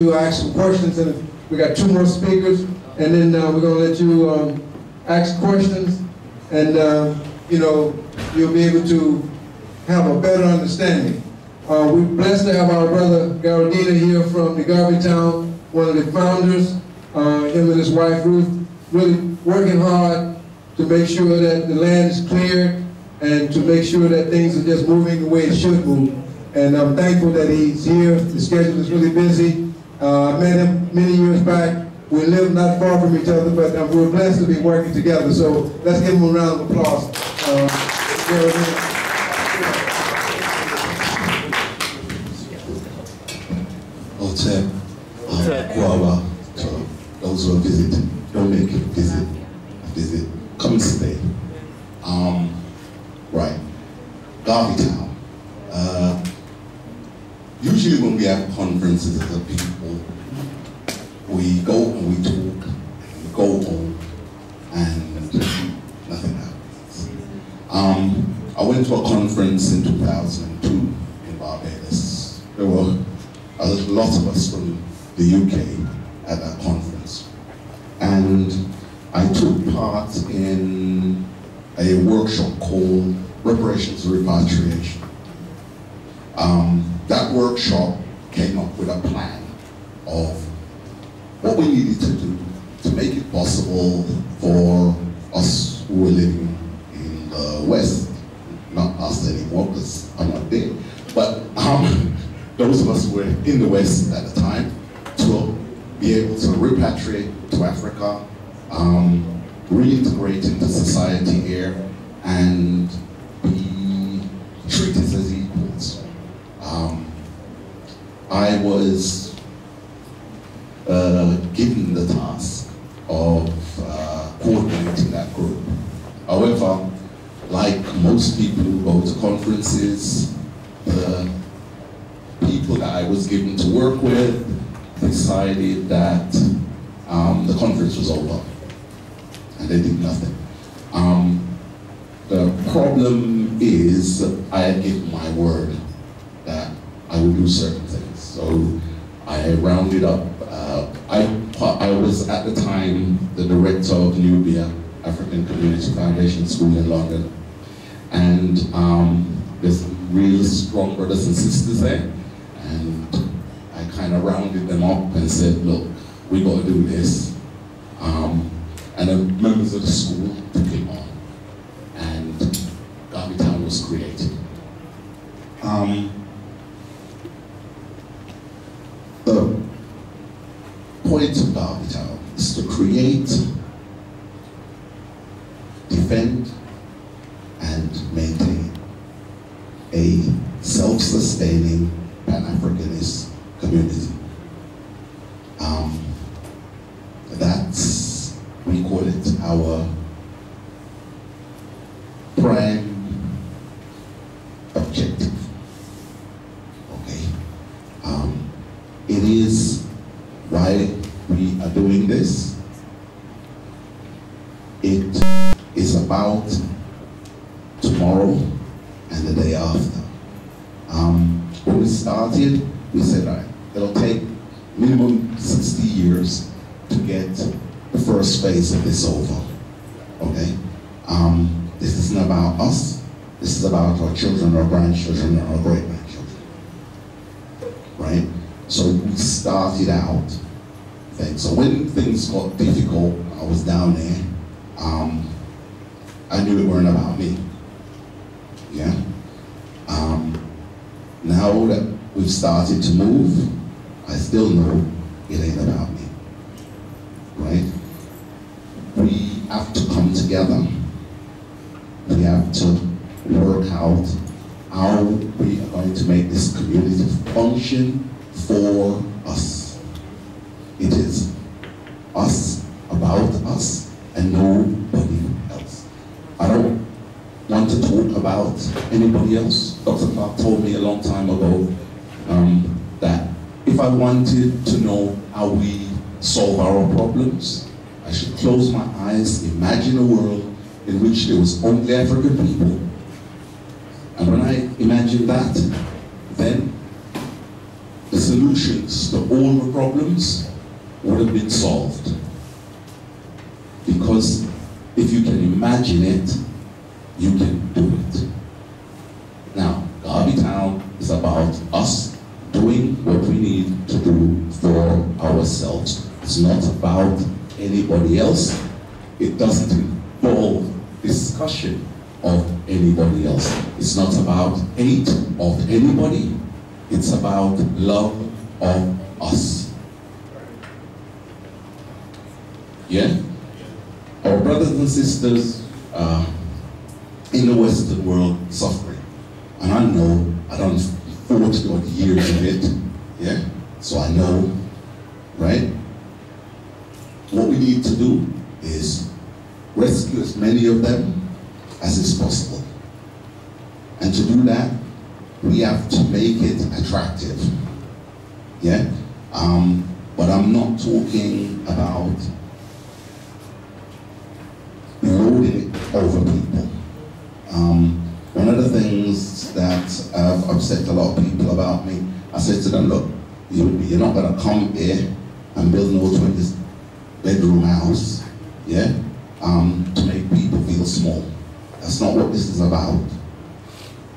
you ask some questions, and we got two more speakers, and then uh, we're going to let you um, ask questions, and uh, you know you'll be able to have a better understanding. Uh, we're blessed to have our brother Garadina here from the Garvey Town, one of the founders. Uh, him and his wife Ruth really working hard to make sure that the land is cleared and to make sure that things are just moving the way it should move. And I'm thankful that he's here. The schedule is really busy. Uh, I met him many years back. We live not far from each other, but uh, we're blessed to be working together. So let's give him a round of applause. Uh, Guava, those who visiting, don't make it visit, visit, come and stay. Um, right, Garvey Town. Uh, usually when we as a people, we go and we talk, and we go home, and nothing happens. Um, I went to a conference in 2002 in Barbados. There were a lot of us from the UK at that conference. And I took part in a workshop called Reparations Repatriation. Um, that workshop came up with a plan of what we needed to do to make it possible for us who were living in the West, not us anymore because I'm not there, but um, those of us who were in the West at the time to be able to repatriate to Africa, um, reintegrate into society here, and be treated as equals. Um, I was uh, given the task of uh, coordinating that group. However, like most people who go to conferences, the people that I was given to work with decided that um, the conference was over and they did nothing. Um, the problem is I had given my word that I would do certain I rounded up, uh, I, I was at the time the director of Nubia African Community Foundation School in London. And um, there's real strong brothers and sisters there. And I kind of rounded them up and said, look, we got to do this. Um, and the members of the school took it on. And Garvey Town was created. Um, the point about Garvey Town is to create, defend, and maintain a self-sustaining Pan-Africanist community. Um, that's, we call it our prime objective. Okay? Um, it is why we are doing this. It is about tomorrow and the day after. Um, when we started, we said, right, it'll take minimum 60 years to get the first phase of this over. Okay? Um, this isn't about us. This is about our children, our grandchildren, and our great grandchildren. Right? So we started out. So when things got difficult, I was down there. Um, I knew it weren't about me. Yeah. Um, now that we've started to move, I still know it ain't about me. Right? We have to come together. We have to work out how we are going to make this community function for us. It is us, about us, and nobody else. I don't want to talk about anybody else. Dr. Clark told me a long time ago um, that if I wanted to know how we solve our problems, I should close my eyes, imagine a world in which there was only African people. And when I imagine that, then the solutions to all the problems would have been solved. Because if you can imagine it, you can do it. Now, Garvey Town is about us doing what we need to do for ourselves. It's not about anybody else. It doesn't involve discussion of anybody else. It's not about hate of anybody. It's about love of us. Yeah? Our brothers and sisters uh, in the Western world suffering. And I know, I done 40 odd years of it, yeah? So I know, right? What we need to do is rescue as many of them as is possible. And to do that, we have to make it attractive. Yeah? Um, but I'm not talking about over people. Um, one of the things that I've upset a lot of people about me, I said to them, look, you, you're not going to come here and build no 20 bedroom house, yeah, um, to make people feel small. That's not what this is about.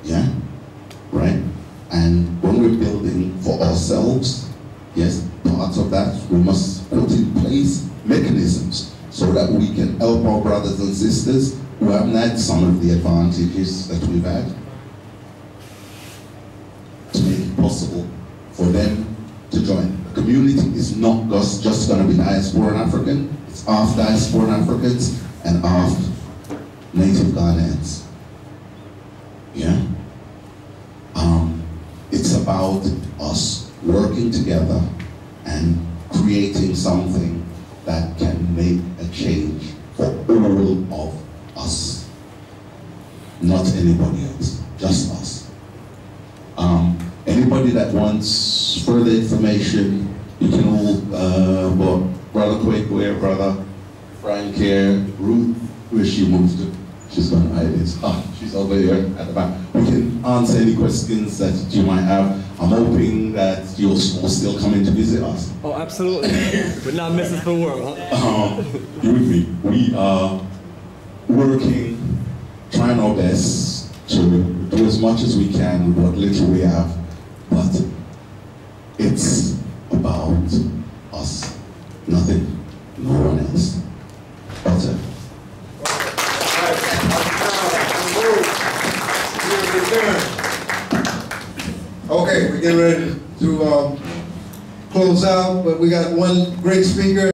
Yeah? Right? And when we're building for ourselves, yes, part of that, we must put in place that we can help our brothers and sisters who haven't had some of the advantages that we've had to make it possible for them to join. The community is not just, just going to be diaspora African, it's half diaspora Africans and half native Ghanaians. Yeah? Um, it's about us working together and creating something that can make a change for all of us. Not anybody else, just us. Um, anybody that wants further information, you can all, uh, well, Brother Quaker here, Brother Frank here, Ruth, where she moved to. She's hide this. Ah, she's over here at the back. We can answer any questions that you might have. I'm hoping that you'll still coming to visit us. Oh, absolutely. We're not missing for work, huh? You with me? We are working, trying our best to do as much as we can with what little we have, but it's about us, nothing, no one else. That's it. Okay, we're getting ready to um, close out, but we got one great speaker.